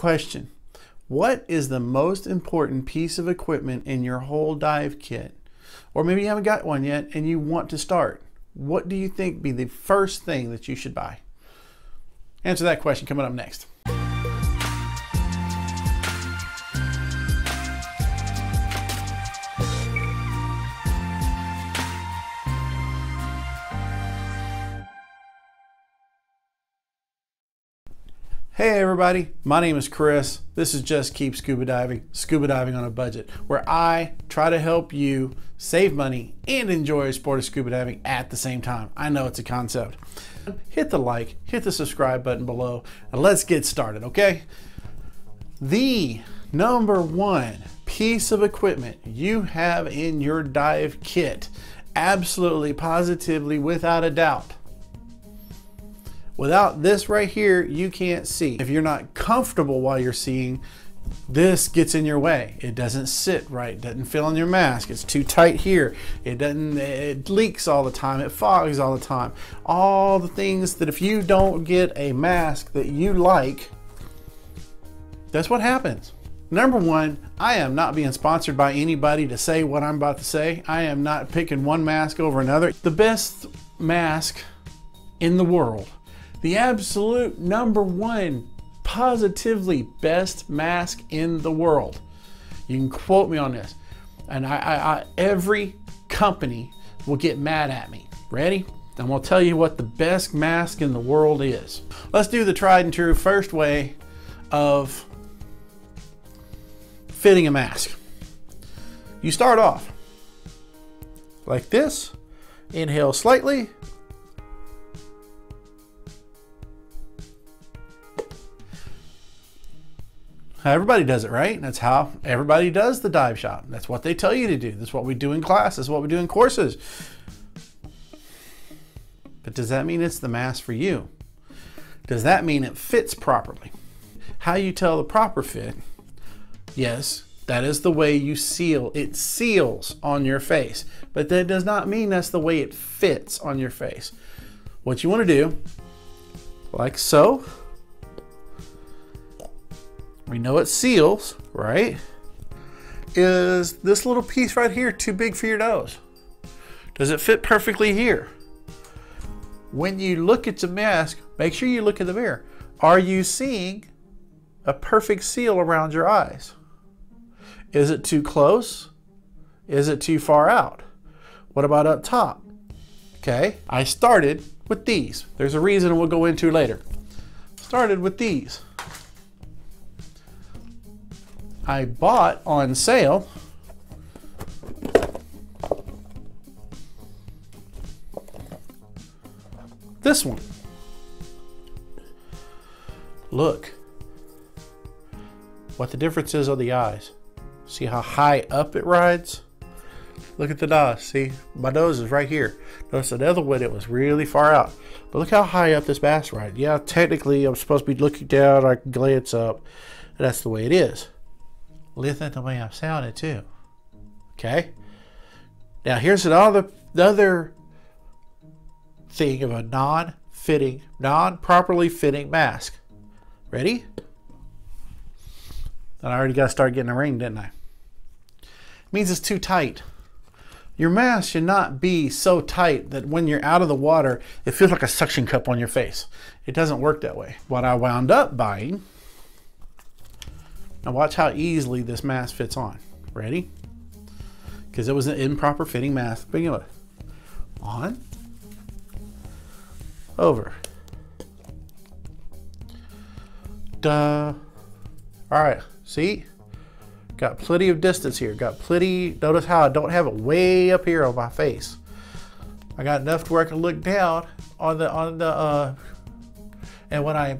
question. What is the most important piece of equipment in your whole dive kit? Or maybe you haven't got one yet and you want to start. What do you think be the first thing that you should buy? Answer that question coming up next. Hey everybody, my name is Chris. This is Just Keep Scuba Diving, scuba diving on a budget, where I try to help you save money and enjoy a sport of scuba diving at the same time. I know it's a concept. Hit the like, hit the subscribe button below, and let's get started, okay? The number one piece of equipment you have in your dive kit, absolutely, positively, without a doubt, Without this right here, you can't see. If you're not comfortable while you're seeing, this gets in your way. It doesn't sit right, doesn't fill in your mask. It's too tight here. It doesn't, it leaks all the time. It fogs all the time. All the things that if you don't get a mask that you like, that's what happens. Number one, I am not being sponsored by anybody to say what I'm about to say. I am not picking one mask over another. The best mask in the world the absolute number one positively best mask in the world. You can quote me on this. And I, I, I, every company will get mad at me. Ready? I'm gonna tell you what the best mask in the world is. Let's do the tried and true first way of fitting a mask. You start off like this, inhale slightly, Everybody does it, right? That's how everybody does the dive shop. That's what they tell you to do. That's what we do in class. That's what we do in courses. But does that mean it's the mask for you? Does that mean it fits properly? How you tell the proper fit? Yes, that is the way you seal. It seals on your face, but that does not mean that's the way it fits on your face. What you want to do, like so, we know it seals, right? Is this little piece right here too big for your nose? Does it fit perfectly here? When you look at the mask, make sure you look in the mirror. Are you seeing a perfect seal around your eyes? Is it too close? Is it too far out? What about up top? Okay, I started with these. There's a reason we'll go into later. Started with these. I bought on sale. This one. Look what the difference is on the eyes. See how high up it rides? Look at the nose. See, my nose is right here. Notice another one, it was really far out. But look how high up this bass ride. Yeah, technically I'm supposed to be looking down. I can glance up. And that's the way it is listen to the way I'm sounding too. Okay? Now here's another another thing of a non-fitting, non-properly fitting mask. Ready? And I already got to start getting a ring, didn't I? It means it's too tight. Your mask should not be so tight that when you're out of the water, it feels like a suction cup on your face. It doesn't work that way. What I wound up buying now watch how easily this mask fits on. Ready? Because it was an improper fitting mask. Begin with on, over. Duh. All right, see? Got plenty of distance here. Got plenty, notice how I don't have it way up here on my face. I got enough to where I can look down on the, on the, uh, and when I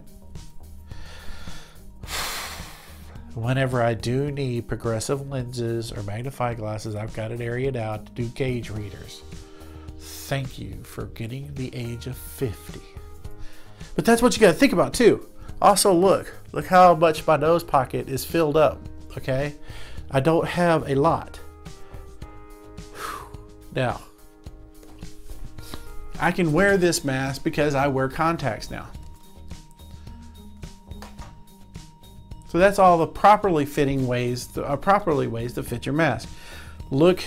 whenever I do need progressive lenses or magnifying glasses, I've got an area now to do gauge readers. Thank you for getting the age of 50. But that's what you got to think about too. Also, look, look how much my nose pocket is filled up. Okay, I don't have a lot. Now, I can wear this mask because I wear contacts now. So that's all the properly fitting ways, uh, properly ways to fit your mask. Look,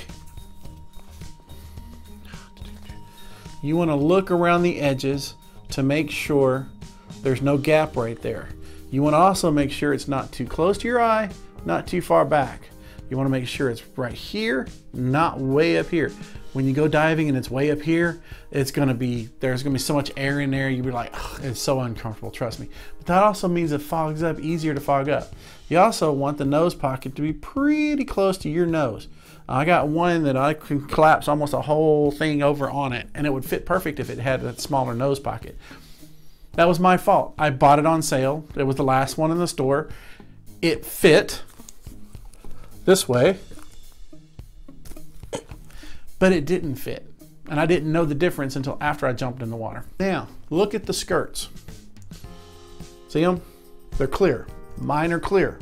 you want to look around the edges to make sure there's no gap right there. You want to also make sure it's not too close to your eye, not too far back. You want to make sure it's right here, not way up here. When you go diving and it's way up here, it's to be, there's to be so much air in there, you'll be like, it's so uncomfortable, trust me. But that also means it fogs up, easier to fog up. You also want the nose pocket to be pretty close to your nose. I got one that I can collapse almost a whole thing over on it, and it would fit perfect if it had a smaller nose pocket. That was my fault. I bought it on sale. It was the last one in the store. It fit this way, but it didn't fit. And I didn't know the difference until after I jumped in the water. Now, look at the skirts. See them? They're clear. Mine are clear.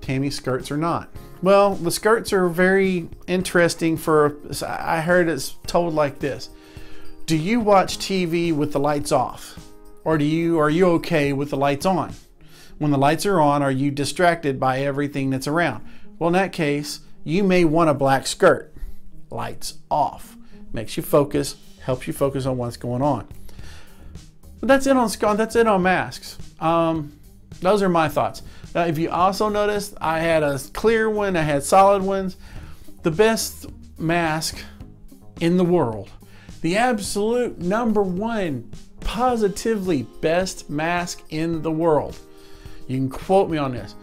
Tammy's skirts are not. Well, the skirts are very interesting for, I heard it's told like this. Do you watch TV with the lights off? Or do you, are you okay with the lights on? When the lights are on, are you distracted by everything that's around? Well, in that case, you may want a black skirt. Lights off. Makes you focus, helps you focus on what's going on. But that's it on that's it on masks. Um, those are my thoughts. Now, if you also noticed, I had a clear one, I had solid ones. The best mask in the world, the absolute number one, positively best mask in the world. You can quote me on this.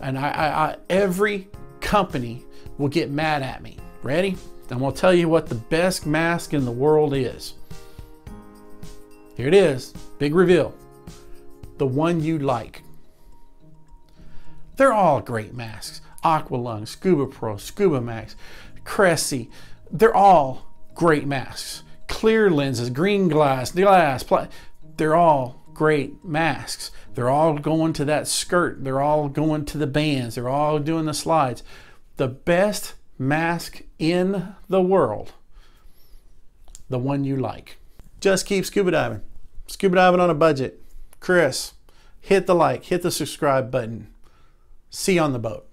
And I, I, I every company will get mad at me. Ready? I'm to tell you what the best mask in the world is. Here it is. Big reveal. The one you like. They're all great masks. Aqualung, Scubapro, Scuba Max, Cressi. They're all great masks. Clear lenses, green glass, glass. They're all great masks. They're all going to that skirt. They're all going to the bands. They're all doing the slides. The best mask in the world, the one you like. Just keep scuba diving. Scuba diving on a budget. Chris, hit the like, hit the subscribe button. See you on the boat.